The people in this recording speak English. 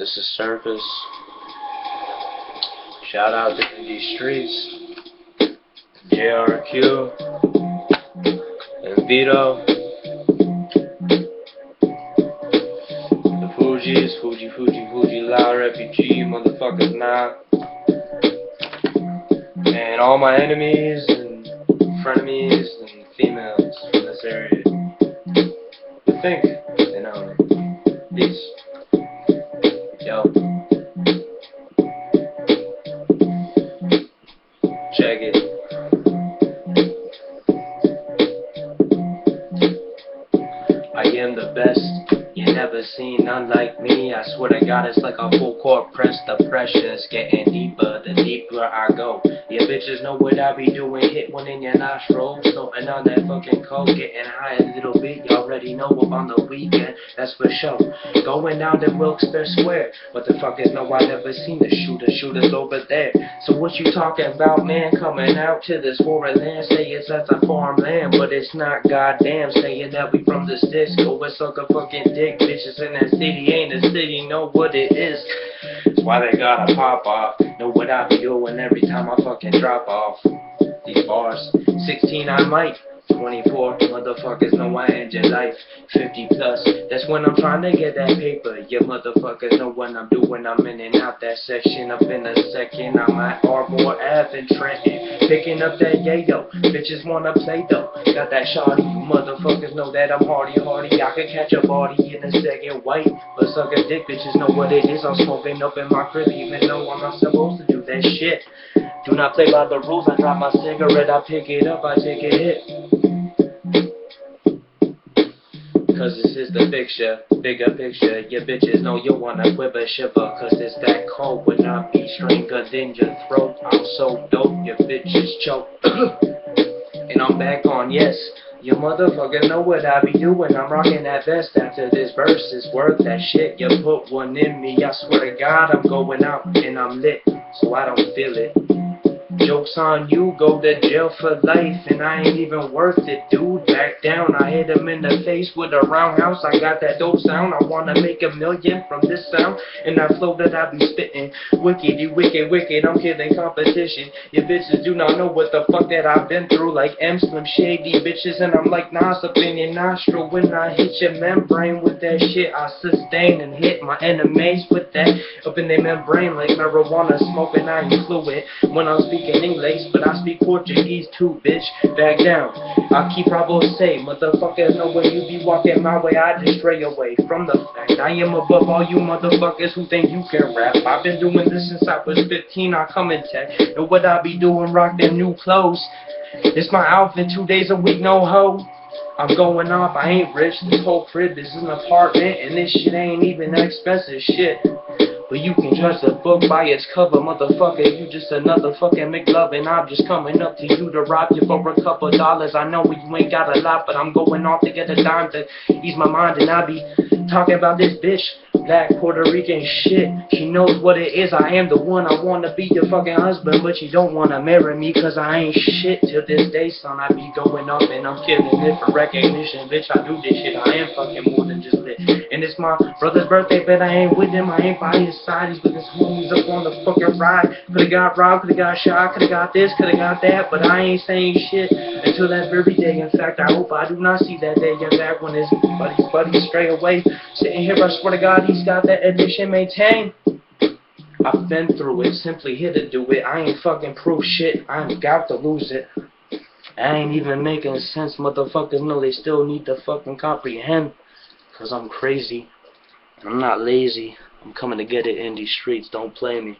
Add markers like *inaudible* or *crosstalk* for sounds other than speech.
This is Surface. Shout out to Indie Streets, JRQ, and Vito. The Fuji's, Fuji, Fuji, Fuji, Loud Refugee, motherfuckers now. And all my enemies and frenemies and females from this area. Think, I am the best. You never seen none like me. I swear to God, it's like a full court press. The pressure's getting deeper, the deeper I go. Your bitches know what I be doing. Hit one in your nostril, snorting on that fucking coke, getting high a little bit. Y'all already know I'm on the weekend, that's for sure. Going down to Wilkes-Barre Square. What the fuck is no? I never seen the shooter. Shooters over there. So what you talking about, man? Coming out to this foreign land, say it's as a farmland, but it's not. Goddamn, saying that we from sticks. Go and suck a fucking dick. Bitches in that city ain't a city. Know what it is. Why they gotta pop off. Know what I be doing every time I fucking drop off. These bars. 16 I might. 24 motherfuckers know I end your life. 50 plus. That's when I'm trying to get that paper. You motherfuckers know what I'm doing. I'm in and out that section. Up in a second. I'm at Ardmore Ave in Trenton. Picking up that yayo. Bitches wanna play though. Got that shoddy. Motherfuckers know that I'm hardy hardy. I can catch a body in a second. White. But suck a dick. Bitches know what it is. I'm smoking up in my crib. Even though I'm not supposed to do that shit. Do not play by the rules. I drop my cigarette. I pick it up. I take a hit. The picture, bigger picture. Your bitches know you wanna quiver, shiver. Cause it's that cold when I be stronger than your throat. I'm so dope, your bitches choke. *clears throat* and I'm back on, yes. You motherfucker know what I be doing. I'm rocking that vest after this verse is worth that shit. You put one in me, I swear to God, I'm going out and I'm lit, so I don't feel it. Joke's on you, go to jail for life, and I ain't even worth it, dude. Back down, I hit him in the face with a roundhouse. I got that dope sound, I wanna make a million from this sound, and that flow that I be spitting. Wicked, you wicked, wicked, I'm killing competition. Your bitches do not know what the fuck that I've been through, like M Slim Shady bitches, and I'm like Nas up in your nostril. When I hit your membrane with that shit, I sustain and hit my enemies with that up in their membrane, like marijuana smoking, I ain't fluid. When I'm speaking English, but I speak Portuguese too, bitch. Back down. I keep Bravo say, motherfuckers know when you be walking my way, I just stray away from the fact I am above all you motherfuckers who think you can rap. I've been doing this since I was 15, I come in tech. And what I be doing, rock them new clothes. It's my outfit, two days a week, no hoe. I'm going off, I ain't rich, this whole crib is an apartment, and this shit ain't even that expensive shit. But you can judge a book by its cover, motherfucker. You just another fucking McLovin. I'm just coming up to you to rob you for a couple dollars. I know you ain't got a lot, but I'm going off to get a dime to ease my mind. And I be talking about this bitch, black Puerto Rican shit. She knows what it is. I am the one. I wanna be your fucking husband, but you don't wanna marry me, cause I ain't shit till this day, son. I be going up and I'm killing it for recognition. Bitch, I do this shit. I am fucking more than just lit. And it's my brother's birthday, but I ain't with him. I ain't by his side. He's with his homies up on the fucking ride. Could've got robbed, could've got shot, could've got this, could've got that, but I ain't saying shit until that very day. In fact, I hope I do not see that day. Get back when his buddies, buddies stray away. Sitting here, I swear to God, he's got that addiction maintained. I've been through it, simply here to do it. I ain't fucking proof shit. I'm got to lose it. I ain't even making sense. Motherfuckers know they still need to fucking comprehend. Cause I'm crazy. I'm not lazy. I'm coming to get it in these streets. Don't play me.